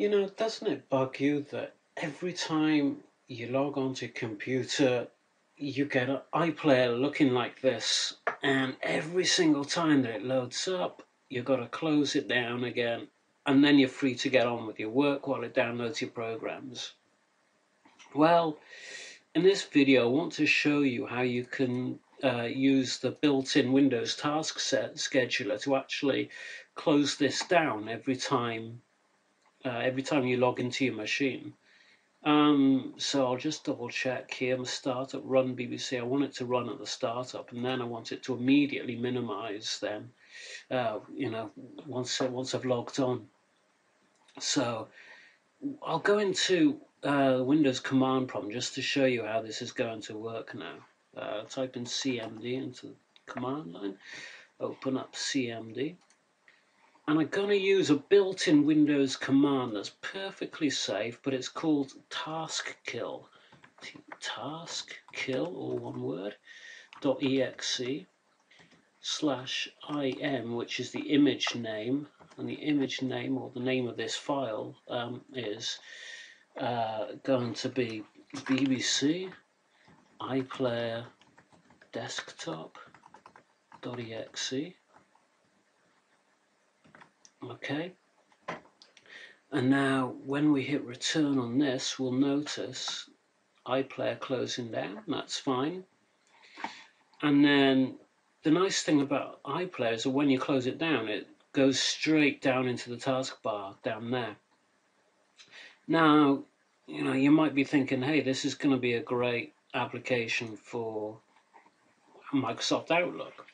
You know, doesn't it bug you that every time you log onto your computer, you get an iPlayer looking like this, and every single time that it loads up, you've got to close it down again, and then you're free to get on with your work while it downloads your programs. Well, in this video, I want to show you how you can uh, use the built-in Windows task set scheduler to actually close this down every time uh, every time you log into your machine. Um, so I'll just double check here. My startup run BBC. I want it to run at the startup, and then I want it to immediately minimize them. Uh, you know, once once I've logged on. So I'll go into uh, Windows command prompt just to show you how this is going to work now. Uh, type in CMD into the command line. Open up CMD and I'm going to use a built-in Windows command that's perfectly safe, but it's called task kill. Task kill, all one word, .exe slash im, which is the image name, and the image name or the name of this file um, is uh, going to be BBC iPlayer desktop.exe okay. And now when we hit return on this we'll notice iPlayer closing down. That's fine. And then the nice thing about iPlayer is that when you close it down it goes straight down into the taskbar down there. Now you know you might be thinking hey this is going to be a great application for Microsoft Outlook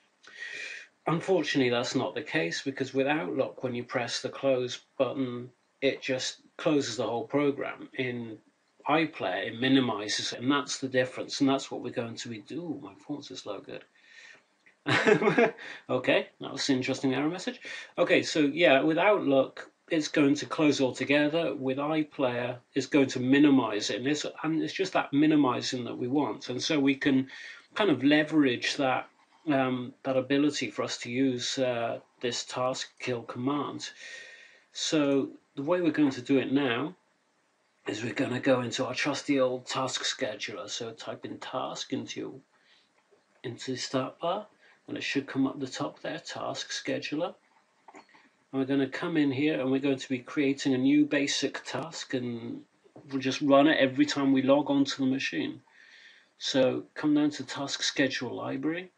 Unfortunately, that's not the case because without Outlook, when you press the close button, it just closes the whole program. In iPlayer, it minimizes and that's the difference, and that's what we're going to be doing. My phone's is slow good. okay, that was an interesting error message. Okay, so yeah, with Outlook, it's going to close altogether. With iPlayer, it's going to minimize it, and it's, and it's just that minimizing that we want, and so we can kind of leverage that um, that ability for us to use uh, this task kill command. So the way we're going to do it now is we're going to go into our trusty old task scheduler. So type in task into your, into the start bar and it should come up the top there, task scheduler. And we're going to come in here and we're going to be creating a new basic task and we'll just run it every time we log onto the machine. So come down to task schedule library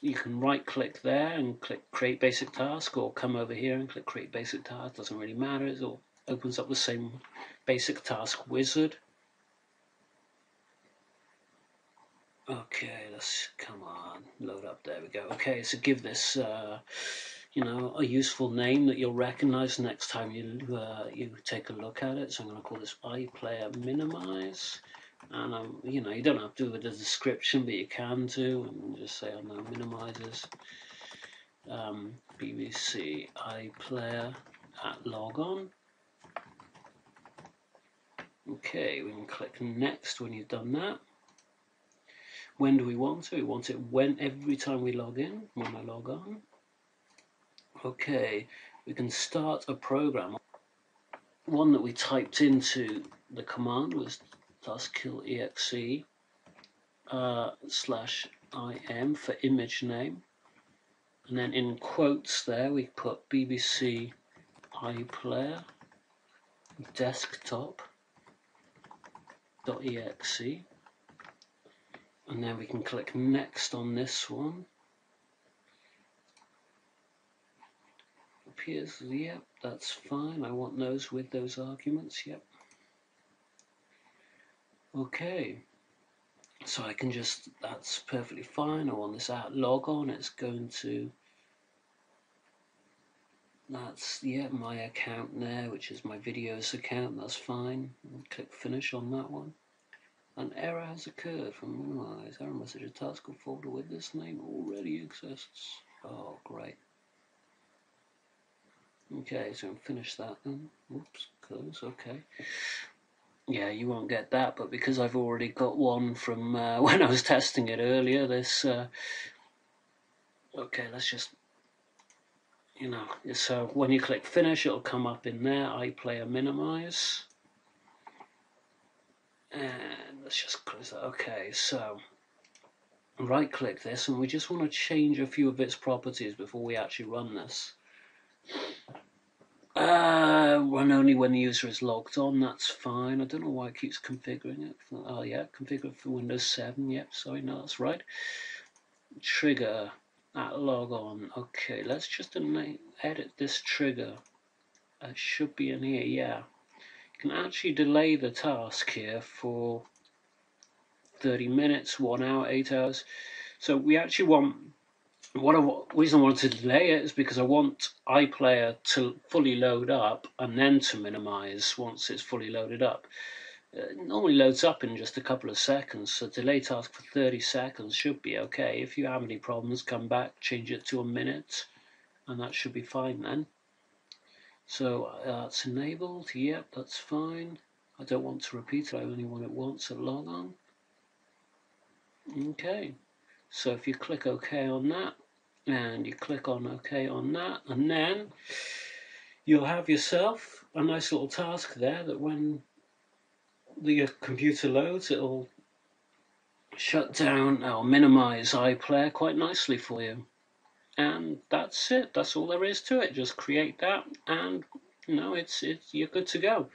you can right click there and click create basic task or come over here and click create basic task. Doesn't really matter. It all opens up the same basic task wizard. Okay let's come on load up. There we go. Okay so give this uh, you know a useful name that you'll recognize next time you uh, you take a look at it. So I'm going to call this iPlayer minimize and um, you know you don't have to do with the description but you can do and just say I know minimizes um, BBC iPlayer at logon. Okay we can click next when you've done that. When do we want to we want it when every time we log in when I log on. Okay we can start a program. One that we typed into the command was kill exe uh, slash im for image name. And then in quotes there we put BBC iPlayer desktop .exe and then we can click next on this one. Appears yep that's fine. I want those with those arguments yep Okay, so I can just, that's perfectly fine. I want this out log on, it's going to, that's, yeah, my account there, which is my videos account, that's fine. I'll click finish on that one. An error has occurred from minimize error message. A task folder with this name already exists. Oh, great. Okay, so I'm finish that then. Oops, close, okay yeah, you won't get that, but because I've already got one from uh, when I was testing it earlier, this, uh, okay, let's just, you know, so when you click finish, it'll come up in there, iPlayer minimize. And let's just close that. Okay, so right click this and we just want to change a few of its properties before we actually run this. Uh, run only when the user is logged on, that's fine. I don't know why it keeps configuring it. Oh yeah, configure for Windows 7, yep, sorry, no, that's right. Trigger at log on. Okay, let's just edit this trigger. It should be in here, yeah. You can actually delay the task here for 30 minutes, one hour, eight hours. So we actually want, what I, reason I wanted to delay it is because I want iPlayer to fully load up and then to minimize once it's fully loaded up. It normally loads up in just a couple of seconds, so delay task for 30 seconds should be okay. If you have any problems, come back, change it to a minute, and that should be fine then. So uh, that's enabled, yep, that's fine. I don't want to repeat it, I only want it once at log on. Okay, so if you click OK on that, and you click on OK on that, and then you'll have yourself a nice little task there that when the uh, computer loads, it'll shut down or minimize iPlayer quite nicely for you. And that's it. That's all there is to it. Just create that, and you know, it's it's you're good to go.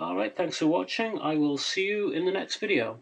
All right. Thanks for watching. I will see you in the next video.